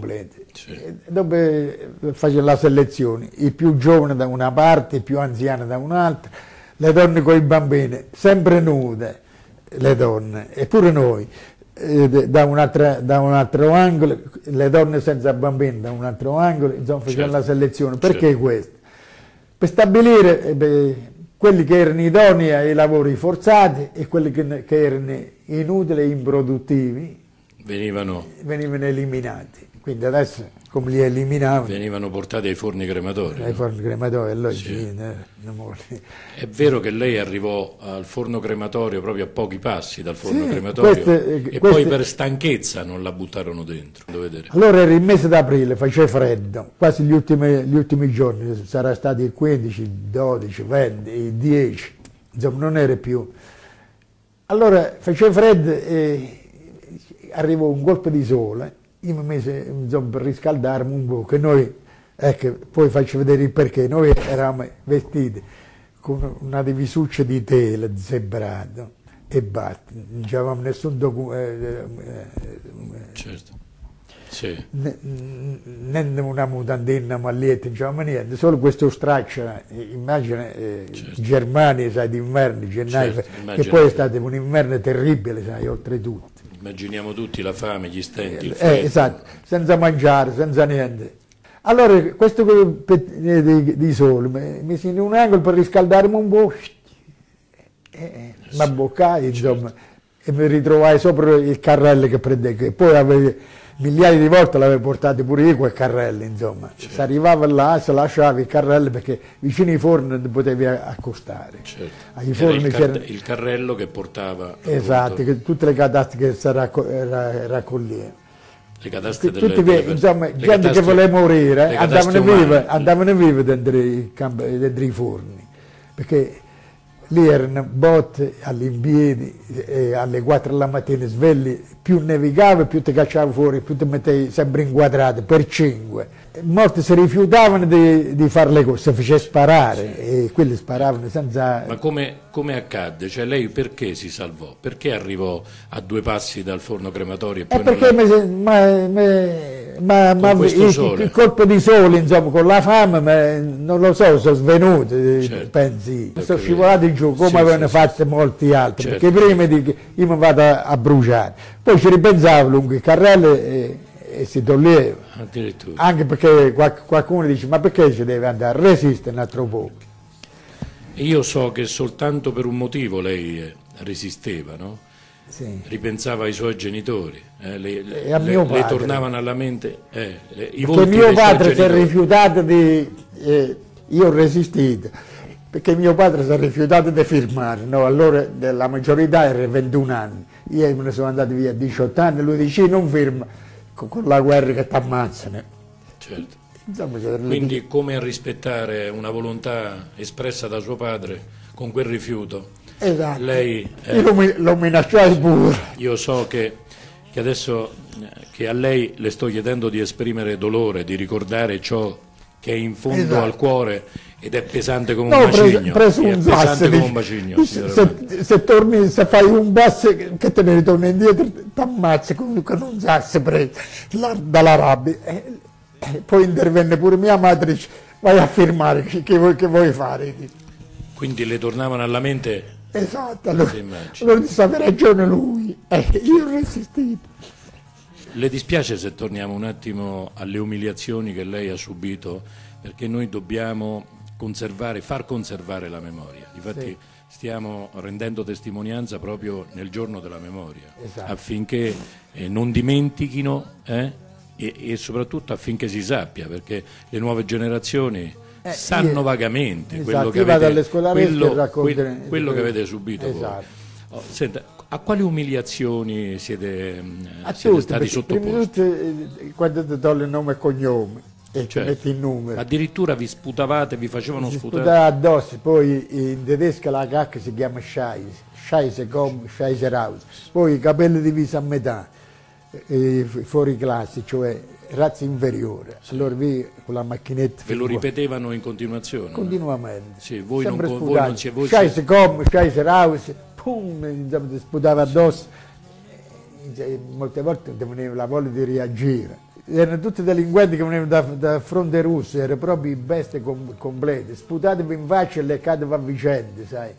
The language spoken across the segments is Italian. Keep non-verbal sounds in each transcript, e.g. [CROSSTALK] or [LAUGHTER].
complete. Sì. Dopo eh, faceva la selezione, i più giovani da una parte, i più anziani da un'altra, le donne con i bambini, sempre nude, le donne, eppure noi, eh, da, un altro, da, un altro angolo, le donne senza bambini da un altro angolo, insomma facevano certo. la selezione. Perché certo. questo? Per stabilire eh, beh, quelli che erano idonei ai lavori forzati e quelli che, che erano inutili e improduttivi venivano, venivano eliminati. Quindi adesso come li eliminavano? Venivano portati ai forni crematori. Ai no? forni crematori, allora sì. È vero che lei arrivò al forno crematorio proprio a pochi passi dal forno sì, crematorio queste, e queste... poi per stanchezza non la buttarono dentro. Allora era il mese d'aprile, faceva freddo, quasi gli ultimi, gli ultimi giorni, sarà stati il 15, 12, 20, 10, insomma non era più. Allora faceva freddo e arrivò un colpo di sole io mi misi insomma, per riscaldarmi un po', che noi, ecco, poi faccio vedere il perché, noi eravamo vestiti con una divisuccia di tela zebrato e basta, non avevamo nessun documento. Eh, eh, certo. Sì. Né una mutandina maglietta, non c'avevamo niente, solo questo straccio, immagina eh, certo. Germania, sai, d'inverno, gennaio, certo, che poi è stato un inverno terribile, sai, oltretutto. Immaginiamo tutti la fame, gli stenti, il eh, esatto, senza mangiare, senza niente. Allora, questo di, di sole, mi si in un angolo per riscaldarmi un po', eh, eh, mi abboccai, insomma, certo. e mi ritrovai sopra il carrello che prendeva, poi avevo migliaia di volte l'avevo portato pure io quel carrello, insomma. Certo. Si arrivava là, si lasciava il carrello perché vicino ai forni non ti potevi accostare. Certo. Il, car il, carrello che portava... Esatto, che tutte le cataste che si raccoglievano. Le cataste delle, Tutti, delle, insomma, gente che voleva morire andavano vive, andavano vive dentro i, dentro i forni. Perché lì erano botte all'impiedi e alle 4 della mattina svegli, più nevicava più ti cacciava fuori, più ti mettevi sempre inquadrato per 5 molti si rifiutavano di, di fare le cose, si faceva sparare sì. e quelli sparavano senza... Ma come, come, accadde? Cioè lei perché si salvò? Perché arrivò a due passi dal forno crematorio e poi... È perché la... ma, ma, ma, ma il, il, colpo di sole, insomma, con la fame, non lo so, sono svenuti, certo. pensi. Sono scivolati giù come sì, avevano sì, fatto molti altri, certo. perché prima di io mi vado a, bruciare. Poi ci ripensavo lungo il carrello e, e si toglieva. Anche perché qualcuno dice ma perché ci deve andare a resistere un altro po'? Io so che soltanto per un motivo lei eh, resisteva, no? Sì. Ripensava ai suoi genitori, eh, le, le, le, tornavano alla mente eh, le, i perché mio padre si è rifiutato di... Eh, io ho resistito, perché mio padre si è rifiutato di firmare, no? allora la maggiorità era 21 anni, io me ne sono andato via a 18 anni, lui dice non firma con la guerra che ti ammazzano. Certo. Quindi come rispettare una volontà espressa da suo padre con quel rifiuto? Esatto. Lei, eh, io lo minacciai pure. Io so che, che adesso eh, che a lei le sto chiedendo di esprimere dolore, di ricordare ciò che è in fondo esatto. al cuore ed è pesante come no, un bacigno. Preso, un pesante come un bacigno. Se, se, torni, se fai un basso che te ne ritorni indietro, ti ammazzi con, con un sasso preso dalla rabbia. E, e poi intervenne pure mia madre, vai a firmare che, che, vuoi, che vuoi fare. Quindi le tornavano alla mente? Esatto, allora, allora disse aveva ragione lui, [LAUGHS] eh, io ho resistito. Le dispiace se torniamo un attimo alle umiliazioni che lei ha subito? Perché noi dobbiamo conservare, far conservare la memoria. Infatti sì. stiamo rendendo testimonianza proprio nel giorno della memoria, esatto. affinché eh, non dimentichino eh, e, e, soprattutto affinché si sappia, perché le nuove generazioni eh, sanno io, vagamente esatto, quello, che avete, quello, que, quello che avete subito esatto. oh, senta, a quali umiliazioni siete, mm, siete tutti, stati sottoposti? Tutti, quando ti do il nome e cognome, e cioè, metti il numero. Addirittura vi sputavate, vi facevano si sputare? sputava addosso, poi in tedesco la cacca si chiama Scheisse, Scheisse come Scheisse raus, poi i capelli divisi a metà, eh, fuori classe, cioè razza inferiore. Sì. Allora vi con la macchinetta... Ve lo ripetevano in continuazione? Continuamente. Sì, voi Sempre non, voi non si... Scheisse come, Scheisse raus, pum, ti sputava addosso. Molte volte ti veniva la voglia di reagire erano tutti delinquenti che venivano da, da fronte russo, erano proprio bestie com complete, sputatevi in faccia e leccatevi a vicende, sai.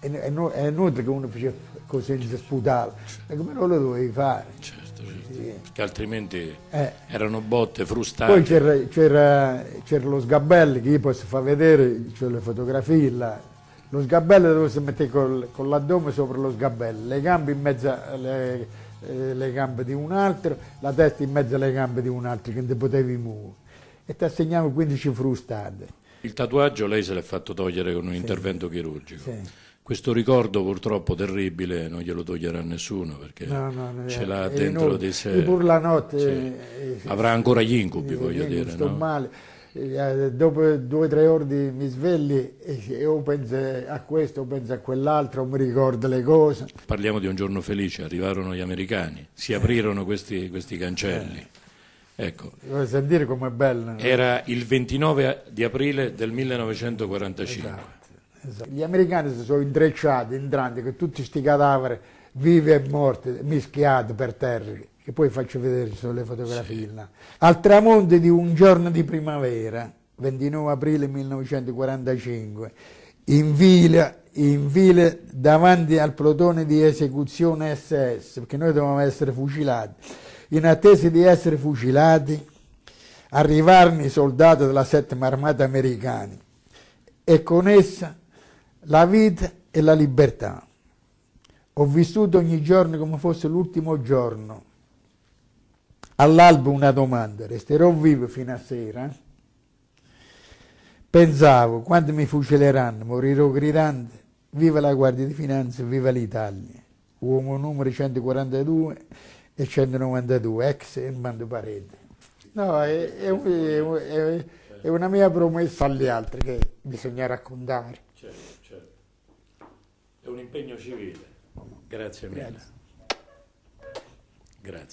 È, è, è inutile che uno faceva così, si sputava, e come non lo dovevi fare. Sì. Perché altrimenti eh. erano botte frustate. Poi c'era, lo sgabello che io posso far vedere, cioè le fotografie là. Lo sgabello dove si mette con, con l'addome sopra lo sgabello, le gambe in mezzo alle eh, le gambe di un altro, la testa in mezzo alle gambe di un altro che non ti potevi muovere. E ti assegnavo 15 frustate. Il tatuaggio lei se l'è fatto togliere con un sì. intervento chirurgico. Sì. Questo ricordo purtroppo terribile non glielo toglierà nessuno perché no, no, no, ce l'ha dentro di sé. Pur la notte. Sì. Eh, Avrà ancora gli incubi, voglio dire. Sto male eh, dopo due o tre ore mi svegli e o penso a questo o penso a quell'altro, o mi ricordo le cose. Parliamo di un giorno felice, arrivarono gli americani, si aprirono questi, questi cancelli. Ecco. Vuoi sentire com'è bello? Era il 29 di aprile del 1945. Esatto, esatto. Gli americani si sono intrecciati, entranti, con tutti questi cadaveri vivi e morti, mischiati per terra che poi faccio vedere sulle fotografie sì. Al tramonto di un giorno di primavera, 29 aprile 1945, in fila, in fila davanti al plotone di esecuzione SS, perché noi dovevamo essere fucilati, in attesa di essere fucilati, arrivarono i soldati della settima armata americana e con essa la vita e la libertà. Ho vissuto ogni giorno come fosse l'ultimo giorno All'alba una domanda, resterò vivo fino a sera? Pensavo, quando mi fucileranno, morirò gridando, viva la Guardia di Finanza, viva l'Italia. Uomo numero 142 e 192, ex Armando Parete. No, è, è, è, è, una mia promessa agli altri che bisogna raccontare. Certo, impegno civile. Grazie mille. Grazie. Grazie.